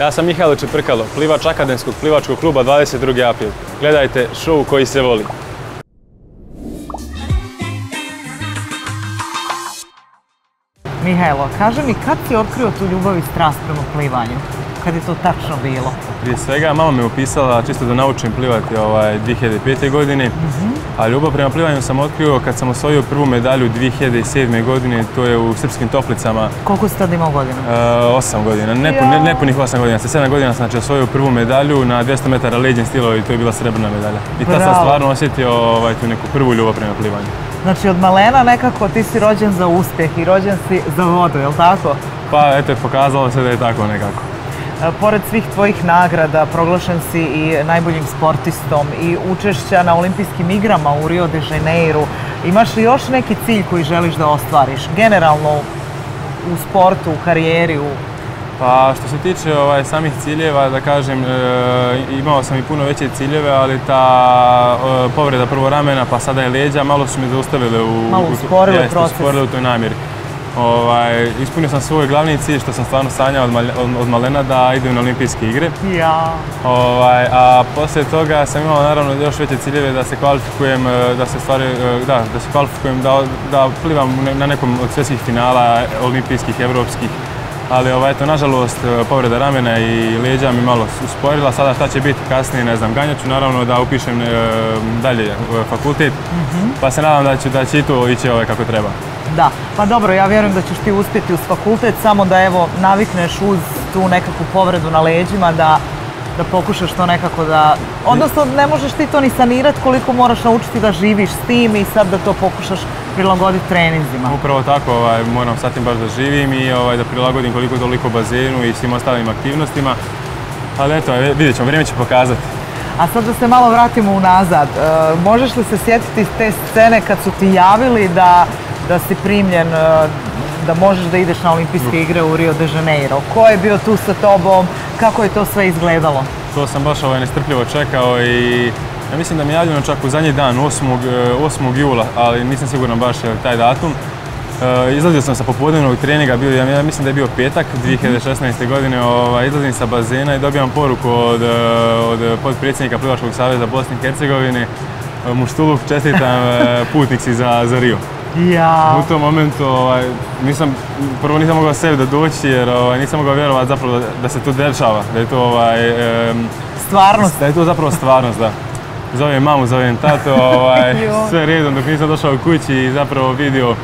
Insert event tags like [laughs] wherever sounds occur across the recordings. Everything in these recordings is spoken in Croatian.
Ja sam Mihajlo Čeprkalo, plivač Akademskog plivačkog kluba 22. april. Gledajte show koji se voli. Mihajlo, kaži mi kad si otkrio tu ljubav i strast prema plivanju? Kad je to tačno bilo? Prije svega, mama me upisala čisto da naučim plivati ovaj, 2005. godine, a ljubav prema plivanju sam otkrio kad sam osvojio prvu medalju 2007. godine, to je u Srpskim Toplicama, Koliko si tad imao godina? e, osam godina, Nepu- ne- nepunih osam godina, sa sedam godina sam znači, osvojio prvu medalju na 200 metara leđen stilo i to je bila srebrna medalja. I tad sam stvarno osjetio ovaj, tu neku prvu ljubav prema plivanju. Znači od malena nekako ti si rođen za uspjeh i rođen si za vodu, jel tako? Pa eto, pokazalo se da je tako nekako. E, Pored svih tvojih nagrada, proglašen si i najboljim sportistom i učešća na olimpijskim igrama u Rio de Janeiro. Imaš li još neki cilj koji želiš da ostvariš? Generalno u sportu, u karijeri, u... Pa što se tiče ovaj, samih ciljeva, da kažem, e, imao sam i puno veće ciljeve, ali ta e, povreda prvo ramena pa sada je leđa, malo su me zaustavile u, Malo u- usporile jeste, usporile u toj namjeri. Ovaj, ispunio sam svoj glavni cilj što sam stvarno sanjao od, od, od malena da idem na olimpijske igre. Ja. Ovaj, a poslije toga sam imao naravno još veće ciljeve da se kvalifikujem, e, da se stvari, e, da, da se kvalifikujem, da, da plivam na nekom od svjetskih finala, olimpijskih, evropskih. Ali ovaj, eto, nažalost, e, povreda ramena i leđa mi malo usporila. Sada šta će biti kasnije, ne znam, ganjaću naravno da upišem e, dalje e, fakultet. Pa se nadam da će, da će i to ići ovaj, kako treba. Da, pa dobro, ja vjerujem da ćeš ti uspjeti uz fakultet, samo da evo navikneš uz tu nekakvu povredu na leđima da, da pokušaš to nekako da... Odnosno, ne možeš ti to ni sanirati koliko moraš naučiti da živiš s tim i sad da to pokušaš prilagoditi treninzima. Upravo tako, ovaj, moram sa tim baš da živim i ovaj, da prilagodim koliko toliko bazenu i svim ostalim aktivnostima. Ali eto, vidjet ćemo, vrijeme će pokazati. A sad da se malo vratimo unazad, e, možeš li se sjetiti te scene kad su ti javili da, da si primljen, e, da možeš da ideš na olimpijske igre u Rio de Janeiro? Ko je bio tu sa tobom? Kako je to sve izgledalo? To sam baš ovaj, nestrpljivo čekao i ja mislim da mi je javljeno čak u zadnji dan, 8. e, 8. jula, ali nisam siguran baš e, taj datum. E, izlazio sam sa popodnevnog treninga, bio, ja mislim da je bio petak 2016. godine, ovaj, izlazim sa bazena i dobijam poruku od, e, od potpredsjednika Plivačkog saveza Bosne i Hercegovine, e, Muštuluk, čestitam putnik si za, za Rio. Ja, U tom momentu ovaj, nisam, prvo nisam mogao sebi da doći jer ovaj, nisam mogao vjerovati zapravo da, da se to dešava, da je to ovaj, em, stvarnost. da je to zapravo stvarnost, da. Zovem mamu, zovem tato, ovaj, [laughs] sve redom dok nisam došao kući i zapravo vidio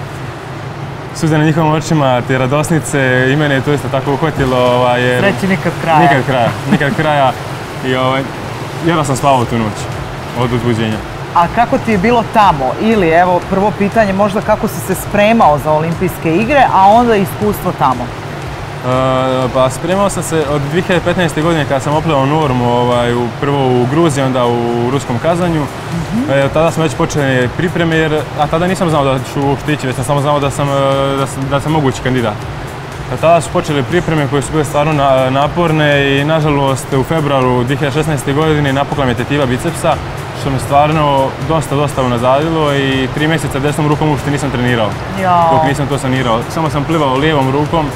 suze na njihovim očima, te radosnice i mene je to isto tako uhvatilo. Ovaj, jer Sreći nikad kraja. Nikad kraja, nikad kraja. I ovaj, jedva sam spavao tu noć od uzbuđenja. A kako ti je bilo tamo? Ili evo prvo pitanje možda kako si se spremao za olimpijske igre, a onda iskustvo tamo. Pa spremao sam se od 2015. godine kada sam oplevao normu, ovaj, u, prvo u Gruziji, onda u ruskom kazanju. E, tada smo već počeli pripreme, jer, a tada nisam znao da ću uopšte ići, već sam samo znao da sam, e, da sam, da sam mogući kandidat. E, Tada su počele pripreme koje su bile stvarno na- naporne i nažalost u februaru 2016. godine napukla mi tetiva bicepsa, što me stvarno dosta, dosta unazadilo i tri mjeseca desnom rukom uopšte nisam trenirao dok nisam to sanirao. Samo sam plivao lijevom rukom.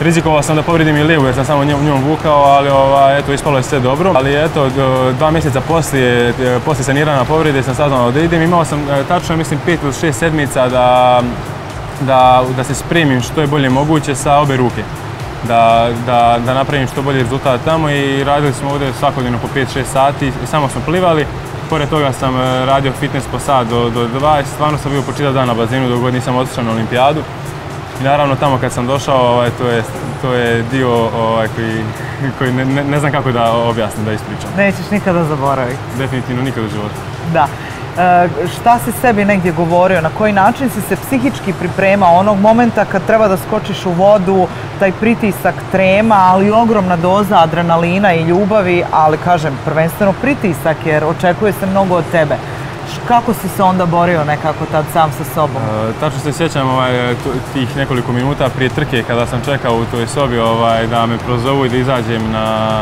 Rizikovao sam da povrijedim i lijevu jer sam samo njom, vukao, ali ovaj, eto, ispalo je sve dobro. Ali eto, dva mjeseca poslije, e, poslije saniranja povrede sam saznao da idem. Imao sam e, tačno, mislim, pet ili šest sedmica da, se spremim što je bolje moguće sa obe ruke. Da, napravim što bolji rezultat tamo i radili smo ovdje svakodnevno po 5-6 sati i samo smo plivali. Pored toga sam e, radio fitness po sat do, do 2 i stvarno sam bio po čitav dan na bazenu dok god nisam otišao na olimpijadu. I naravno tamo kad sam došao, ovaj, to, je, to je dio ovaj, koji, koji ne, znam kako da objasnim, da ispričam. Nećeš nikada zaboraviti. Definitivno nikad u životu. Da. E, šta si sebi negdje govorio, na koji način si se psihički pripremao onog momenta kad treba da skočiš u vodu, taj pritisak trema, ali i ogromna doza adrenalina i ljubavi, ali kažem, prvenstveno pritisak jer očekuje se mnogo od tebe. Kako si se onda borio nekako tad sam sa sobom? E, tačno se sjećam ovaj, tih nekoliko minuta prije trke kada sam čekao u toj sobi ovaj, da me prozovu i da izađem na,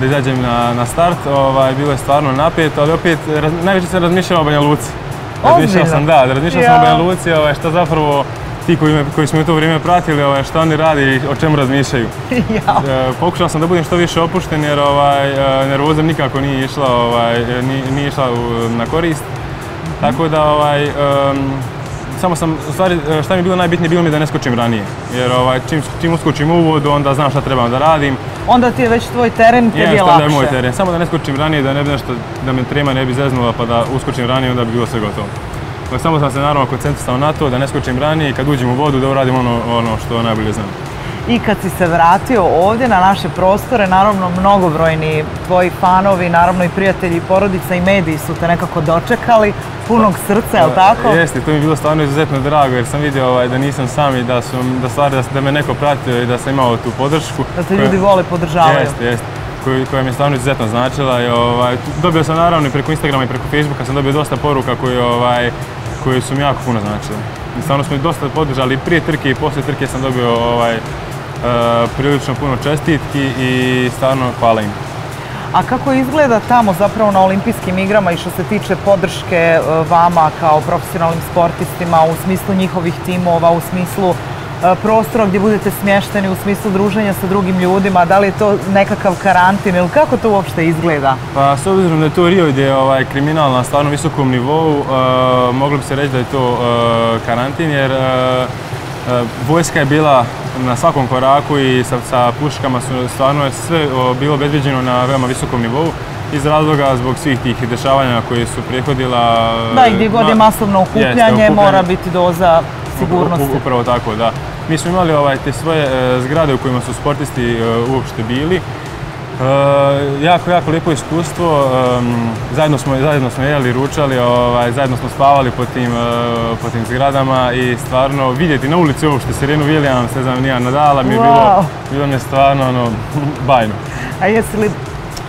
da izađem na, na start. Ovaj, bilo je stvarno napeto, ali opet raz- najviše sam razmišljao o Banja Luci. Razmišljao sam, da, razmišljao sam o Ja. Banja Luci, ovaj, šta zapravo ti koji, me- koji smo u to vrijeme pratili, ovaj, šta oni radi i o čemu razmišljaju. [laughs] ja. E, pokušao sam da budem što više opušten jer ovaj, e, nervoza nikako nije išla, ovaj, nije, nije išla na korist. Tako da ovaj, samo sam, u stvari e, šta mi je bilo najbitnije, bilo mi je da ne skočim ranije. Jer ovaj, čim, čim uskočim u uvodu, onda znam šta trebam da radim. Onda ti je već tvoj teren, tebi je onda lakše. je moj teren. Samo da ne skočim ranije, da ne bi nešto, da me trema ne bi zeznula pa da uskočim ranije, onda bi bilo sve gotovo. Dakle, samo sam se naravno koncentrisao na to, da ne skočim ranije i kad uđem u vodu da uradim ono, ono što najbolje znam. I kad si se vratio ovdje na naše prostore, naravno mnogobrojni tvoji fanovi, naravno i prijatelji, i porodica i mediji su te nekako dočekali, punog srca, jel tako? Jeste, to mi je bilo stvarno izuzetno drago jer sam vidio ovaj, da nisam sam i da, su, da, stvari, da, da me neko pratio i da sam imao tu podršku. Da te koja- ljudi vole, podržavaju. Jeste, jeste. Koja mi je stvarno izuzetno značila. I, ovaj, dobio sam naravno i preko Instagrama i preko Facebooka sam dobio dosta poruka koje, ovaj, koje su mi jako puno značile. I stvarno smo mi dosta podržali i prije trke i poslije trke sam dobio ovaj, e, prilično puno čestitki i stvarno hvala im. A kako izgleda tamo zapravo na olimpijskim igrama i što se tiče podrške e, vama kao profesionalnim sportistima u smislu njihovih timova, u smislu e, prostora gdje budete smješteni, u smislu druženja sa drugim ljudima, da li je to nekakav karantin ili kako to uopšte izgleda? Pa s obzirom da je to Rio gdje je ovaj, kriminal na stvarno visokom nivou, e, moglo bi se reći da je to e, karantin jer vojska je bila na svakom koraku i sa, sa puškama su stvarno je sve bilo obezbeđeno na veoma visokom nivou iz razloga zbog svih tih dešavanja koje su prethodila. Da, i gdje god je ma- masovno okupljanje. mora biti doza sigurnosti. Upravo tako, da. Mi smo imali ovaj, te svoje e, zgrade u kojima su sportisti e, uopšte bili. E, jako, jako lijepo iskustvo. em, zajedno, smo, zajedno smo jeli, ručali, ovaj, zajedno smo spavali po tim, e, po tim zgradama i stvarno vidjeti na ulici uopšte Serenu Williams, ne znam, nija Nadala mi je Wow. bilo, bilo mi je stvarno ono, [laughs] bajno. A jesi li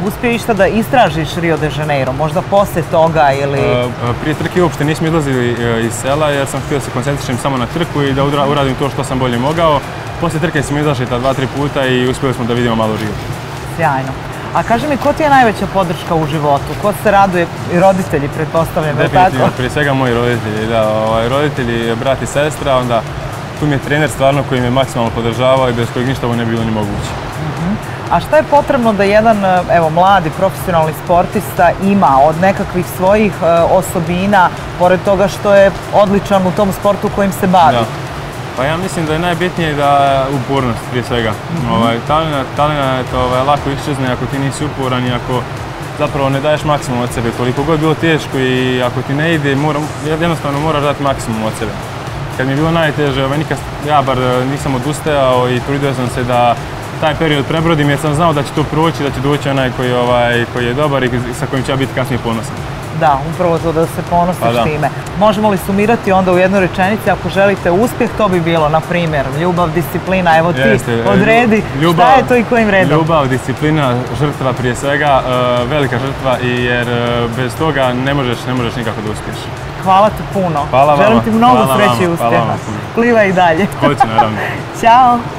uspio išta da istražiš Rio de Janeiro, možda poslije toga ili... E, Prije trke uopšte nismo izlazili e, iz sela jer sam htio da se koncentrišem samo na trku i da uradim to što sam bolje mogao. Poslije trke smo izašli ta dva, tri puta i uspjeli smo da vidimo malo Rio. Sjajno. A kaži mi, ko ti je najveća podrška u životu? Ko se raduje? I roditelji, pretpostavljam, je li Definitivno, tako? prije svega moji roditelji, da, ovaj, roditelji, brat i sestra, onda tu mi je trener stvarno koji me maksimalno podržavao i bez kojeg ništa ovo ne bi bilo ni moguće. A šta je potrebno da jedan, e, evo, mladi profesionalni sportista ima od nekakvih svojih e, osobina, pored toga što je odličan u tom sportu kojim se bavi? Da. Pa ja mislim da je najbitnije da upornost prije svega. Ovaj, talent, talent ovaj, lako iščezne ako ti nisi uporan i ako zapravo ne daješ maksimum od sebe. Koliko god bilo teško i ako ti ne ide, moram, jednostavno moraš dati maksimum od sebe. Kad mi je bilo najteže, ovaj, ja bar eh, nisam odustajao i trudio sam se da taj period prebrodim jer sam znao da će to proći, da će doći onaj koji, ovaj, koji je dobar i sa kojim ću ja biti kasnije ponosan. Da, upravo to da se ponosiš Pa da. time. Možemo li sumirati onda u jednoj rečenici, ako želite uspjeh, to bi bilo, na primjer, ljubav, disciplina, evo ti Jeste, e, odredi šta je to i kojim redom? Ljubav, disciplina, žrtva prije svega, e, velika žrtva i jer e, bez toga ne možeš, ne možeš nikako da uspiješ. Hvala ti puno. Hvala vama. Želim ti mnogo Hvala sreće i vama. Hvala uspjeha. vama puno. Plivaj i dalje. Hoću naravno. [laughs] Ćao.